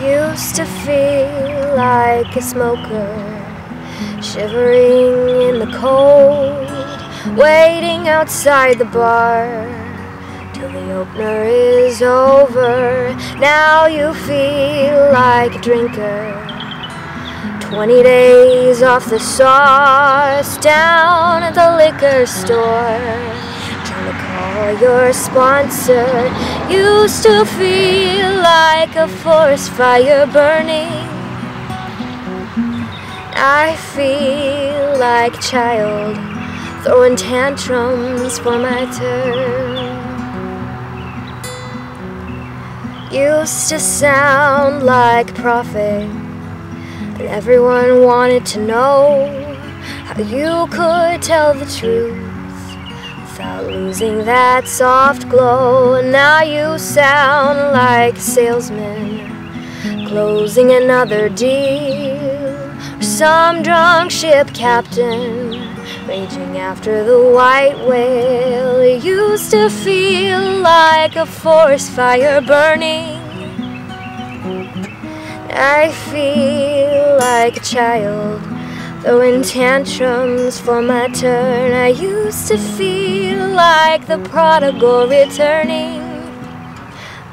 Used to feel like a smoker, shivering in the cold, waiting outside the bar till the opener is over. Now you feel like a drinker. 20 days off the sauce down at the liquor store. Trying to call your sponsor. Used to feel like a forest fire burning. I feel like a child throwing tantrums for my turn. Used to sound like a prophet, but everyone wanted to know how you could tell the truth without losing that soft glow. Now you sound like a salesman closing another deal, or some drunk ship captain raging after the white whale. Used to feel like a forest fire burning. I feel like a child throwing tantrums for my turn. I used to feel like the prodigal returning,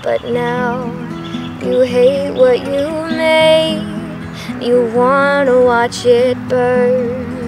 but now you hate what you made. You wanna watch it burn.